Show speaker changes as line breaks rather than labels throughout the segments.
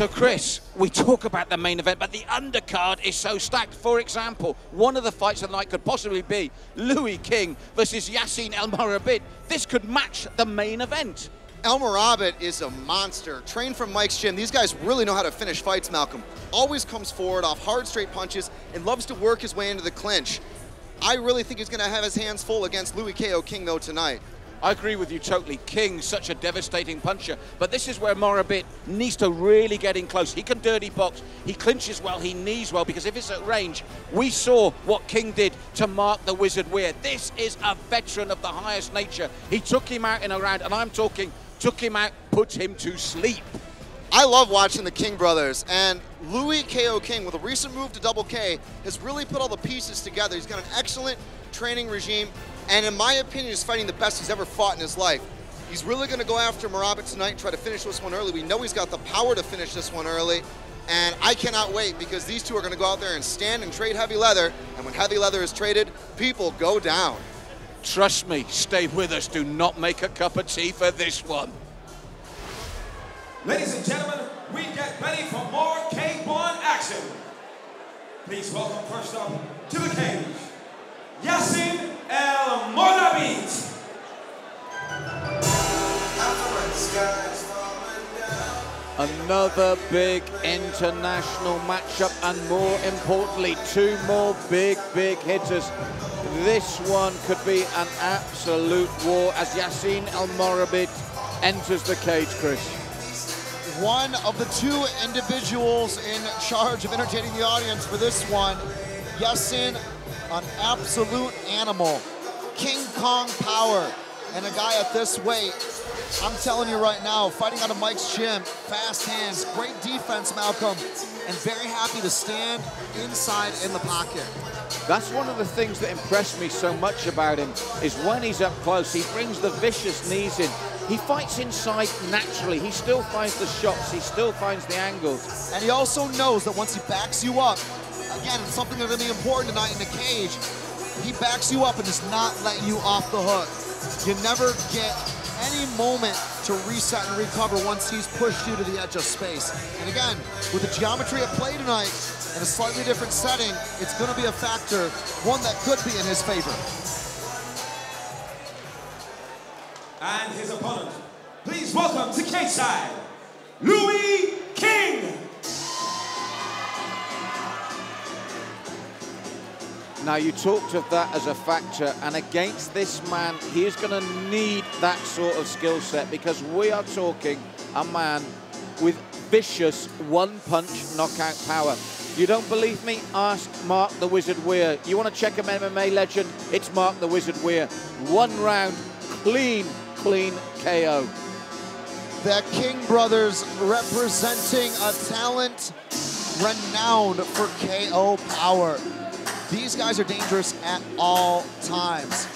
So, Chris, we talk about the main event, but the undercard is so stacked. For example, one of the fights of the night could possibly be Louis King versus Yassin El Morabit. This could match the main event.
El Morabit is a monster. Trained from Mike's gym. These guys really know how to finish fights, Malcolm. Always comes forward off hard, straight punches and loves to work his way into the clinch. I really think he's going to have his hands full against Louis K.O. King, though, tonight.
I agree with you totally. King, such a devastating puncher. But this is where Morabit needs to really get in close. He can dirty box, he clinches well, he knees well, because if it's at range, we saw what King did to Mark the Wizard Weir. This is a veteran of the highest nature. He took him out in a round, and I'm talking, took him out, put him to sleep.
I love watching the King brothers, and Louis K.O. King, with a recent move to double K, has really put all the pieces together. He's got an excellent training regime, and in my opinion, he's fighting the best he's ever fought in his life. He's really going to go after Morabit tonight and try to finish this one early. We know he's got the power to finish this one early, and I cannot wait because these two are going to go out there and stand and trade heavy leather, and when heavy leather is traded, people go down.
Trust me, stay with us. Do not make a cup of tea for this one.
Ladies and gentlemen, we get ready for more K1 action. Please welcome first up to the cage,
Another big international matchup, and more importantly, two more big, big hitters. This one could be an absolute war as Yassin El Morabit enters the cage, Chris.
One of the two individuals in charge of entertaining the audience for this one, Yassin, an absolute animal. King Kong power, and a guy at this weight I'm telling you right now, fighting out of Mike's gym, fast hands, great defense, Malcolm, and very happy to stand inside in the pocket.
That's one of the things that impressed me so much about him is when he's up close, he brings the vicious knees in. He fights inside naturally. He still finds the shots. He still finds the angles.
And he also knows that once he backs you up, again, it's something that's going to be important tonight in the cage, he backs you up and does not let you off the hook. You never get any moment to reset and recover once he's pushed you to the edge of space. And again, with the geometry at play tonight in a slightly different setting, it's going to be a factor, one that could be in his favor.
And his opponent, please welcome to cage side, Louis
Now, you talked of that as a factor, and against this man, he is going to need that sort of skill set because we are talking a man with vicious one-punch knockout power. You don't believe me? Ask Mark the Wizard Weir. You want to check an MMA legend? It's Mark the Wizard Weir. One round, clean, clean KO.
The King brothers representing a talent renowned for KO power. These guys are dangerous at all times.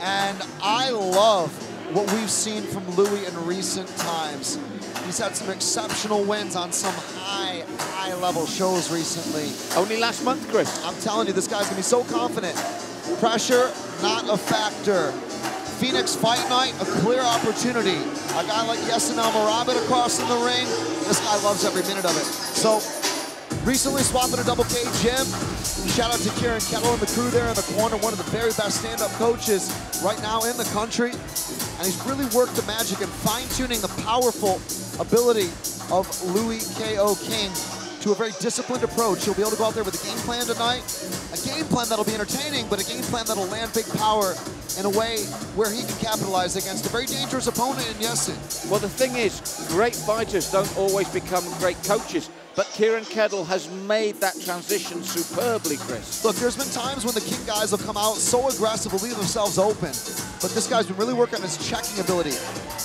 And I love what we've seen from Louis in recent times. He's had some exceptional wins on some high, high level shows recently.
Only last month, Chris.
I'm telling you, this guy's gonna be so confident. Pressure, not a factor. Phoenix Fight Night, a clear opportunity. A guy like Yassin El Morabit across in the ring, this guy loves every minute of it. So Recently swapping a double K gym. Shout out to Kieran Kettle and the crew there in the corner, one of the very best stand-up coaches right now in the country. And he's really worked the magic and fine-tuning the powerful ability of Louis K.O. King to a very disciplined approach. He'll be able to go out there with a game plan tonight, a game plan that'll be entertaining, but a game plan that'll land big power in a way where he can capitalize against a very dangerous opponent in Yassin.
Well, the thing is, great fighters don't always become great coaches. But Kieran Kettle has made that transition superbly, Chris.
Look, there's been times when the King guys will come out so aggressive, will leave themselves open. But this guy's been really working on his checking ability,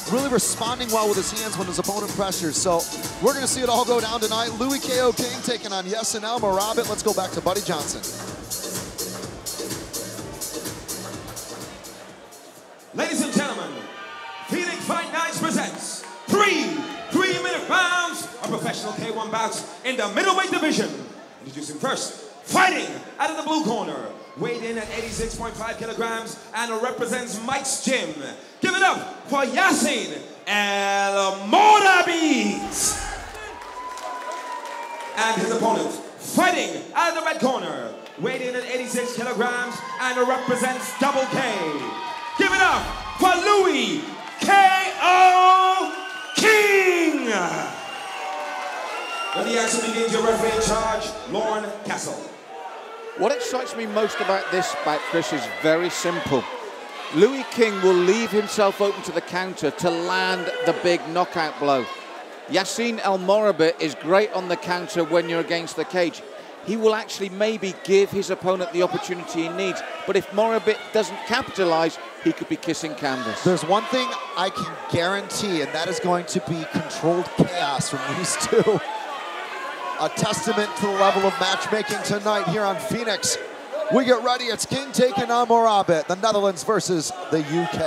really responding well with his hands when his opponent pressures. So we're going to see it all go down tonight. Louis K.O. King taking on Yassin El Morabit. Let's go back to Buddy Johnson.
Ladies of professional K1 bouts in the middleweight division. Introducing first, fighting out of the blue corner, weighed in at 86.5 kilograms and represents Mike's Gym. Give it up for Yassin El Morabit. And his opponent, fighting out of the red corner, weighing in at 86 kilograms and represents Double K. Give it up for Louis K.O. King! When the action begins, your referee in charge, Lorne Castle.
What excites me most about this bout, Chris, is very simple. Louis King will leave himself open to the counter to land the big knockout blow. Yassin El Morabit is great on the counter when you're against the cage. He will actually maybe give his opponent the opportunity he needs. But if Morabit doesn't capitalize, he could be kissing canvas.
There's one thing I can guarantee, and that is going to be controlled chaos from these two. A testament to the level of matchmaking tonight here on Phoenix. We get ready. It's King taking on Morabit, the Netherlands versus the UK.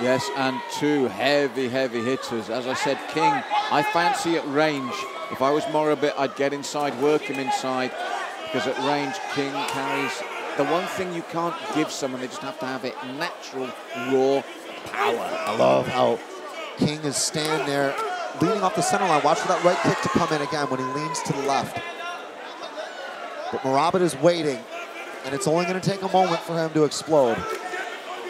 Yes, and two heavy, heavy hitters. As I said, King, I fancy at range. If I was Morabit, I'd get inside, work him inside, because at range, King carries the one thing you can't give someone, they just have to have it natural, raw power.
I love how King is standing there, leaning off the center line. Watch for that right kick to come in again when he leans to the left. But Morabit is waiting, and it's only going to take a moment for him to explode.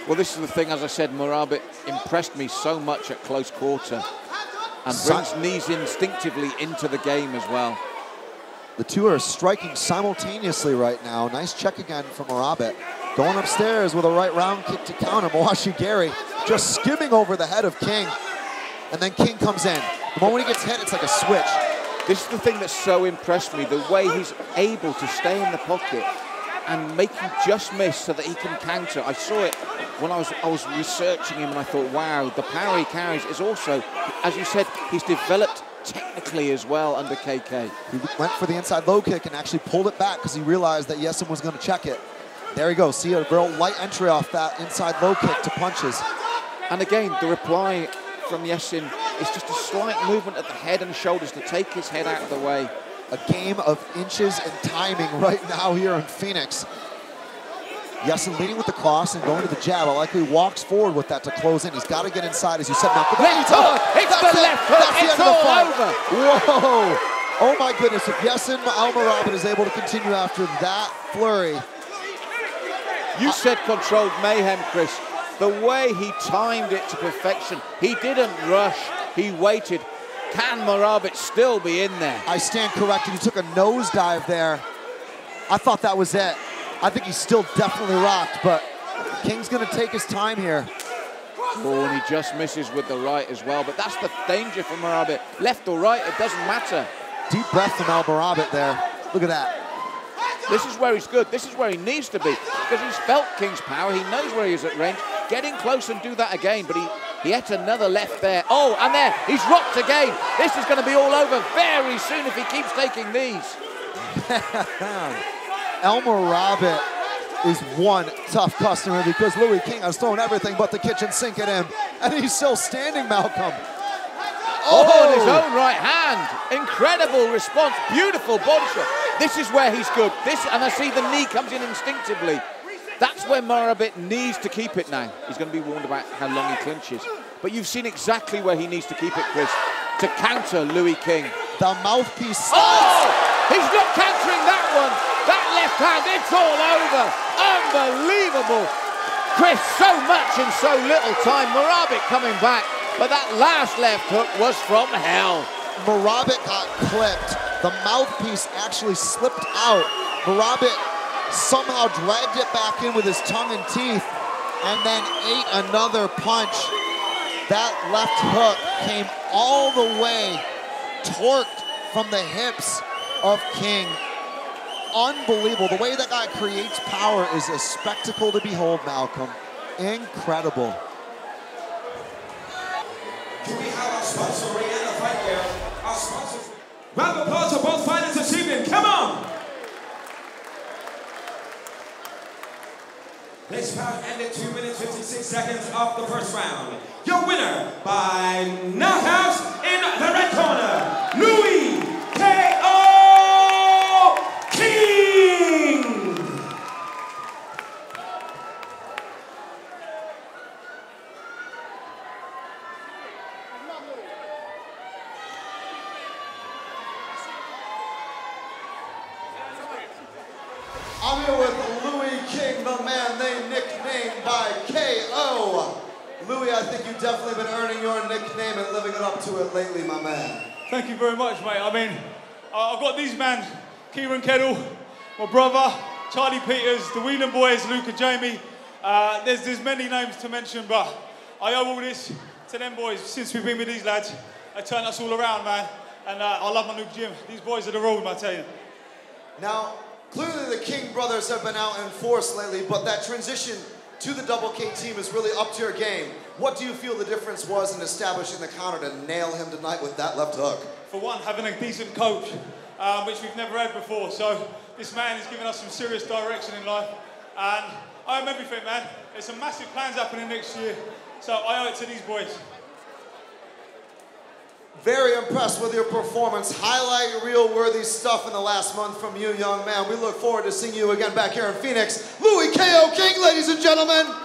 Well, this is the thing, as I said, Morabit impressed me so much at close quarter and brings knees instinctively into the game as well.
The two are striking simultaneously right now. Nice check again from Morabit. Going upstairs with a right round kick to counter. Mawashi Geri just skimming over the head of King. And then King comes in. The moment he gets hit, it's like a switch.
This is the thing that so impressed me, the way he's able to stay in the pocket and make him just miss so that he can counter. I saw it when I was I was researching him and I thought, wow, the power he carries is also, as you said, he's developed technically as well under KK.
He went for the inside low kick and actually pulled it back because he realized that Yassin was going to check it. There you go. See a real light entry off that inside low kick to punches.
And again, the reply from Yassin is just a slight movement at the head and shoulders to take his head out of the way.
A game of inches and timing right now here in Phoenix. Yassin leading with the cross and going to the jab. I like he walks forward with that to close in. He's got to get inside, as you said, Malcolm.
Left hook! It's
That's
the
it.
left hook!
That's the
It's
end of the
all
fight.
over!
Whoa! Oh my goodness, if Yassin Almarabit is able to continue after that flurry,
You said controlled mayhem, Chris. The way he timed it to perfection. He didn't rush. He waited. Can Morabit still be in there?
I stand corrected. He took a nosedive there. I thought that was it. I think he's still definitely rocked, but King's gonna take his time here.
Oh, and he just misses with the right as well. But that's the danger for Morabit. Left or right, it doesn't matter.
Deep breath from El Morabit there. Look at that.
This is where he's good. This is where he needs to be because he's felt King's power. He knows where he is at range. Get in close and do that again. But he, he hit another left there. Oh, and there, he's rocked again. This is going to be all over very soon if he keeps taking these.
El Morabit is one tough customer because Louis King has thrown everything but the kitchen sink at him, and he's still standing, Malcolm.
Oh, on his oh! own right hand. Incredible response. Beautiful body shot. This is where he's good. This, and I see the knee comes in instinctively. That's where Morabit needs to keep it now. He's going to be warned about how long he clinches. But you've seen exactly where he needs to keep it, Chris, to counter Louis King.
The mouthpiece.
Oh! He's not countering that one. That left hand, it's all over. Unbelievable. Chris, so much in so little time. Morabit coming back. But that last left hook was from hell.
Morabit got clipped. The mouthpiece actually slipped out. Morabit somehow dragged it back in with his tongue and teeth and then ate another punch. That left hook came all the way torqued from the hips of King. Unbelievable. The way that guy creates power is a spectacle to behold, Malcolm. Incredible.
Can we have our sponsor Rihanna fight here? Our sponsor. Round of applause for both fighters this evening. Come on! This bout ended 2 minutes 56 seconds of the first round. Your winner by knockout in the red corner,
I'm here with Louis King, the man they nicknamed by KO. Louis, I think you've definitely been earning your nickname and living it up to it lately, my man.
Thank you very much, mate. I mean, I've got these men, Kieran Kettle, my brother, Charlie Peters, the Whelan boys, Luca Jamie. Uh, there's, there's many names to mention, but I owe all this to them boys. Since we've been with these lads, they turned us all around, man. And uh, I love my new gym. These boys are the road, I tell you.
Now, clearly the King brothers have been out in force lately, but that transition to the Double K team is really up to your game. What do you feel the difference was in establishing the counter to nail him tonight with that left hook?
For one, having a decent coach, um, which we've never had before. So this man is giving us some serious direction in life. And I owe everything, man. There's some massive plans happening next year. So I owe it to these boys.
Very impressed with your performance. Highlight real worthy stuff in the last month from you, young man. We look forward to seeing you again back here in Phoenix. Louis K.O. King, ladies and gentlemen.